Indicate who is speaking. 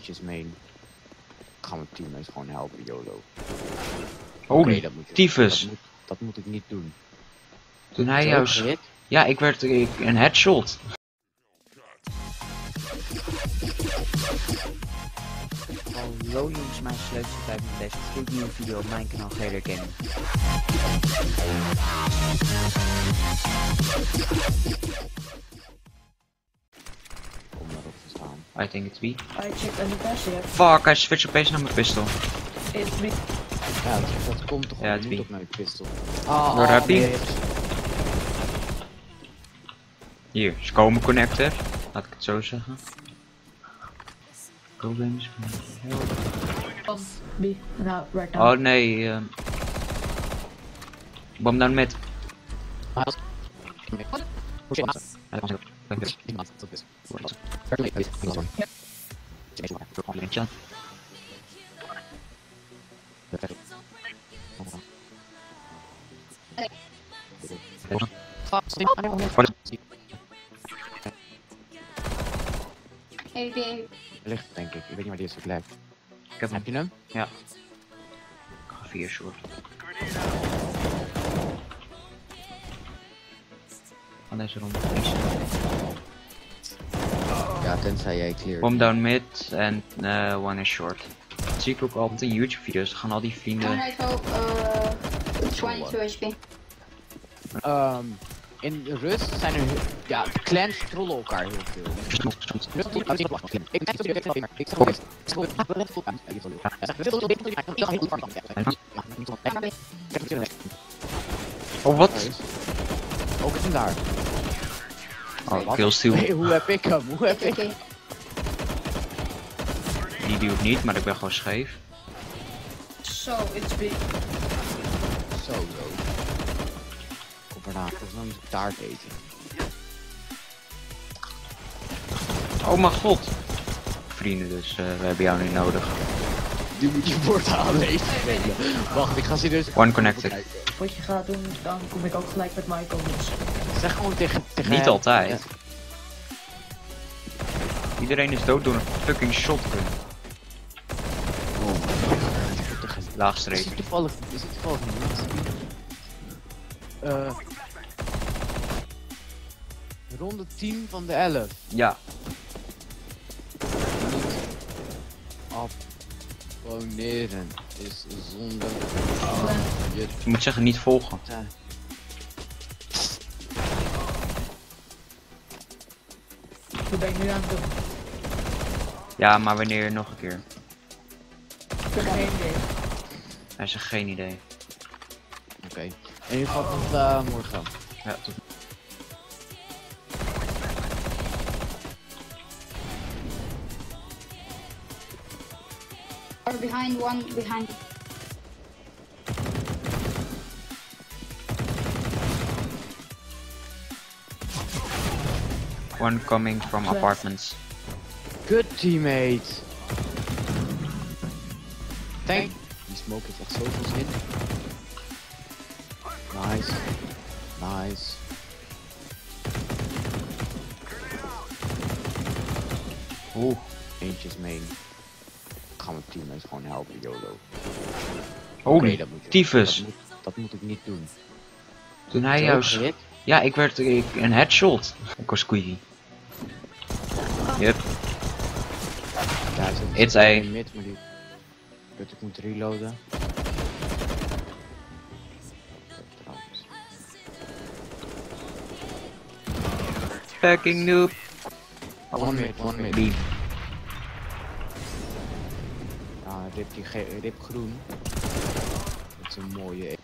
Speaker 1: eentjes main. Ik ga mijn teammates gewoon helpen, YOLO.
Speaker 2: Holy
Speaker 1: Oké, dat moet ik-
Speaker 2: tyfus.
Speaker 1: Dat moet, dat moet ik niet doen.
Speaker 2: Toen hij jou... Ja, ik werd ik, een headshot.
Speaker 1: Hallo jongens, mijn sleutel bij mijn les. Dit nieuwe video op mijn kanaal Gator Gaming.
Speaker 2: I think it's B.
Speaker 3: I checked on the dash yet.
Speaker 2: Fuck, hij switcht opeens naar mijn pistool.
Speaker 3: It's me.
Speaker 1: Ja, dat, dat komt toch
Speaker 2: Ja,
Speaker 1: niet op mijn pistool. Ah,
Speaker 2: Door happy?
Speaker 1: nee.
Speaker 2: Hier, ze komen connecten. Laat ik het zo zeggen. Problems.
Speaker 3: B. Now, right now.
Speaker 2: Oh nee, ehm. Bom down mid.
Speaker 1: Ah,
Speaker 4: Hey.
Speaker 1: Ligt denk ik. Ik weet niet waar die is verlegd.
Speaker 2: Ik heb.
Speaker 1: Heb je hem?
Speaker 2: Ja. Ik ga vier short. Van deze.
Speaker 1: Ja, tenzij jij clear.
Speaker 2: Bomb down mid en eh, one is short. Dat zie ik ook altijd in YouTube video's. Dan gaan al die
Speaker 4: One
Speaker 2: vrienden.
Speaker 4: right hope, uh, 22 HP.
Speaker 1: Ehm, in rust zijn er, ja, de clans trollen elkaar heel veel.
Speaker 2: Oh wat?
Speaker 1: Ook is hem daar.
Speaker 2: Oh.
Speaker 1: Hey, hoe heb ik hem? Hoe heb ik
Speaker 4: oké.
Speaker 2: Die duwt niet, maar ik ben gewoon scheef.
Speaker 3: So, it's B.
Speaker 1: Zo, zo. Kom erna, ik wil nog taart eten.
Speaker 2: Oh mijn god. Vrienden, dus eh, we hebben jou niet nodig.
Speaker 1: Die moet je voortaan lezen. Wacht, ik ga serieus...
Speaker 2: One connected.
Speaker 3: Wat je gaat doen, dan kom ik ook gelijk met mijn comments.
Speaker 1: Zeg gewoon tegen... tegen
Speaker 2: Niet
Speaker 1: hem.
Speaker 2: altijd. Iedereen is dood door een fucking shotgun.
Speaker 1: Ja. Oh, tegen- Is
Speaker 2: Laagstreep.
Speaker 1: het toevallig, is het toevallig niet? Eh... ronde 10 van de 11.
Speaker 2: Ja.
Speaker 1: Abonneren is zonder je
Speaker 2: Je moet zeggen niet volgen.
Speaker 1: te...
Speaker 3: Je nu aan het doen?
Speaker 2: Ja, maar wanneer nog een keer?
Speaker 3: Ik heb geen idee.
Speaker 2: Hij zegt geen idee.
Speaker 1: Oké. In ieder geval tot eh, morgen.
Speaker 2: Ja, tot
Speaker 4: Or behind one, behind.
Speaker 2: One coming from apartments.
Speaker 1: Good teammate. Thank. Die smoke heeft echt zoveel zin. Nice. Nice. Oeh, eentjes main. Ik ga mijn teammates gewoon helpen, YOLO.
Speaker 2: Holy
Speaker 1: dat moet
Speaker 2: tyfus.
Speaker 1: Dat moet, dat moet ik niet doen.
Speaker 2: Toen hij jou... Ja, ik werd ik, een headshot. Ik was squeaky. Yep.
Speaker 1: Ja, hij zit-
Speaker 2: It's A.
Speaker 1: in Mid, maar die... Kut, ik moet reloaden.
Speaker 2: Fucking noob.
Speaker 1: One mid, one mid. Ja, rip, die ge- rip groen. Dat is een mooie.